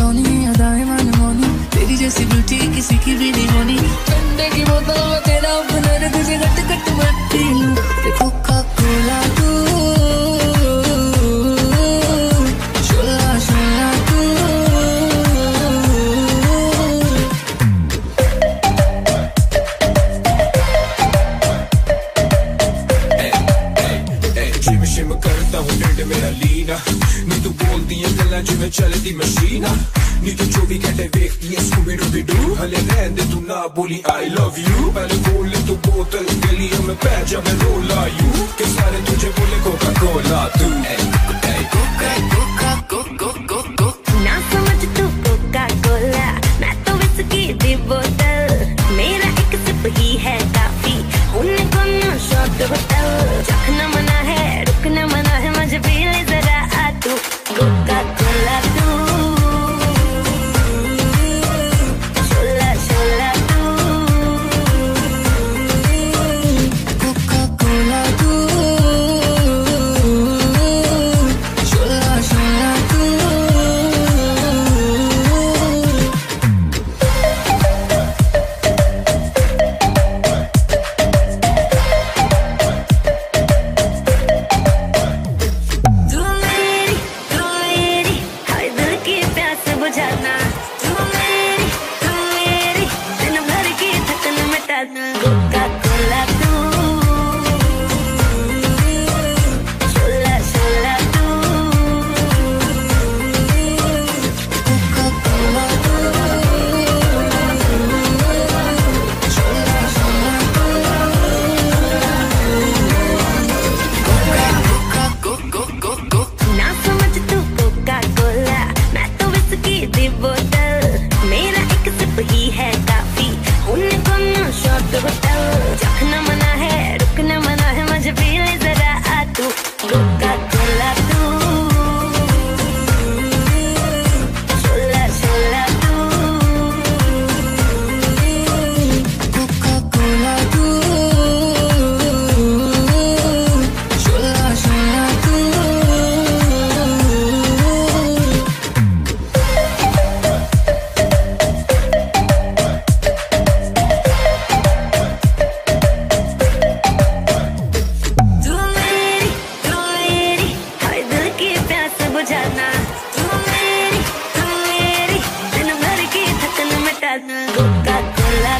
सलोनी अदाएँ मनमोनी तेरी जैसी ब्यूटी किसी की भी नहीं होनी। ठंडे की बोतल तेरा अपना तुझे घट Marina ਨੀ ਤੂੰ ਬੋਲਦੀ ਐ ਗੱਲਾਂ ਜਿਵੇਂ ਚੱਲਦੀ ਮਸ਼ੀਨ ਨੀ ਤੂੰ ਜੋ ਵੀ ਕਹਤੇ ਵੇਖਦੀ ਐ ਸਕੂਬੀ ਡੂਬੀ ਡੂ ਹਲੇ ਰਹਿਣ ਦੇ ਤੂੰ ਨਾ ਬੋਲੀ ਆਈ ਲਵ ਯੂ ਪਹਿਲੇ ਬੋਲ ਤੂੰ ਬੋਤਲ ਗਲੀਆਂ ਮੈਂ ਪੈ ਜਾ ਮੈਂ ਰੋਲ ਆਯੂ ਕਿ ਸਾਰੇ ਤੁਝੇ ਬੋਲੇ ਕੋਕਾ ਕੋਲਾ ਤੂੰ ਕੋਕਾ ਕੋਕਾ ਕੋਕਾ ਕੋਕਾ ਨਾ ਸਮਝ ਤੂੰ ਕੋਕਾ ਕੋਲਾ ਮੈਂ ਤਾਂ ਵਿਸਕੀ ਦੀ ਬੋਤਲ Coca-Cola